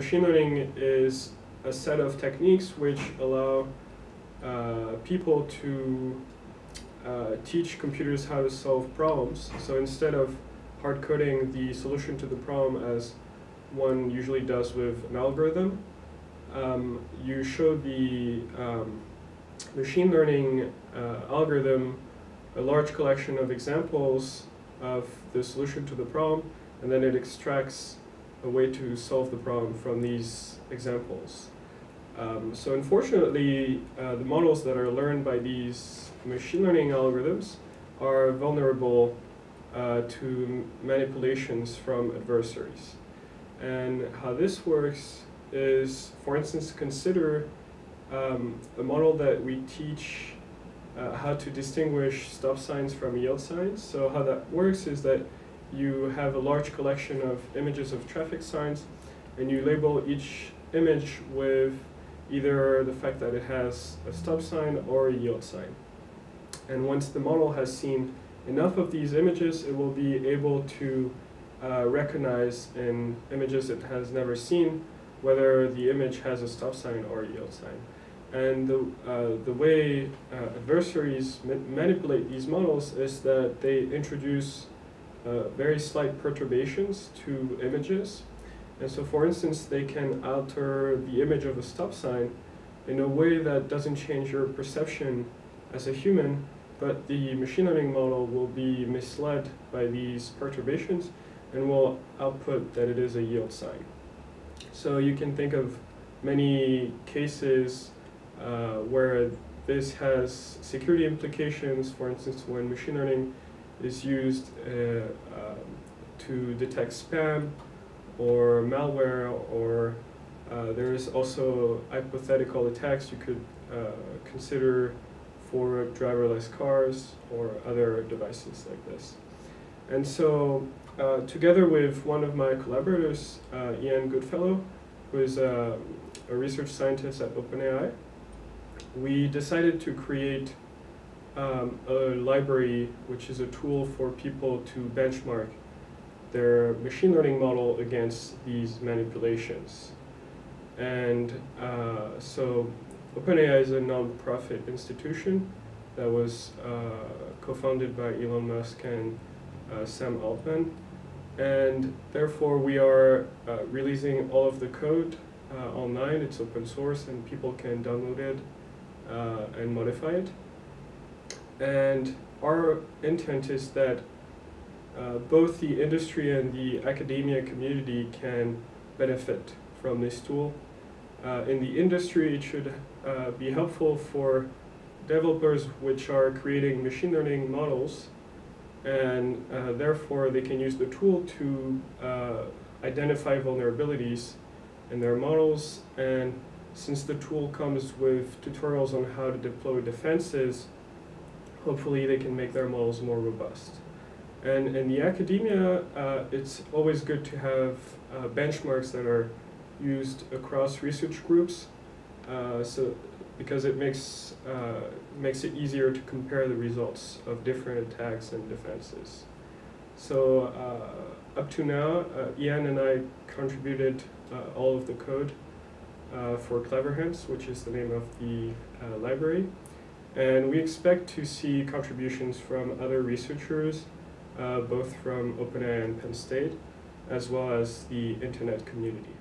machine learning is a set of techniques which allow uh, people to uh, teach computers how to solve problems. So instead of hard coding the solution to the problem as one usually does with an algorithm, um, you show the um, machine learning uh, algorithm a large collection of examples of the solution to the problem, and then it extracts a way to solve the problem from these examples. Um, so unfortunately, uh, the models that are learned by these machine learning algorithms are vulnerable uh, to manipulations from adversaries. And how this works is, for instance, consider um, a model that we teach uh, how to distinguish stop signs from yield signs. So how that works is that you have a large collection of images of traffic signs and you label each image with either the fact that it has a stop sign or a yield sign. And once the model has seen enough of these images, it will be able to uh, recognize in images it has never seen whether the image has a stop sign or a yield sign. And the, uh, the way uh, adversaries ma manipulate these models is that they introduce uh, very slight perturbations to images. And so for instance, they can alter the image of a stop sign in a way that doesn't change your perception as a human, but the machine learning model will be misled by these perturbations and will output that it is a yield sign. So you can think of many cases uh, where this has security implications, for instance, when machine learning is used uh, um, to detect spam or malware or uh, there is also hypothetical attacks you could uh, consider for driverless cars or other devices like this. And so uh, together with one of my collaborators, uh, Ian Goodfellow, who is a, a research scientist at OpenAI, we decided to create um, a library which is a tool for people to benchmark their machine learning model against these manipulations. And uh, so OpenAI is a non-profit institution that was uh, co-founded by Elon Musk and uh, Sam Altman. And therefore we are uh, releasing all of the code uh, online. It's open source and people can download it uh, and modify it. And our intent is that uh, both the industry and the academia community can benefit from this tool. Uh, in the industry, it should uh, be helpful for developers which are creating machine learning models and uh, therefore they can use the tool to uh, identify vulnerabilities in their models and since the tool comes with tutorials on how to deploy defenses, hopefully they can make their models more robust. And in the academia, uh, it's always good to have uh, benchmarks that are used across research groups, uh, so because it makes uh, makes it easier to compare the results of different attacks and defenses. So uh, up to now, uh, Ian and I contributed all of the code for Cleverhans, which is the name of the library. And we expect to see contributions from other researchers, uh, both from OpenAI and Penn State, as well as the internet community.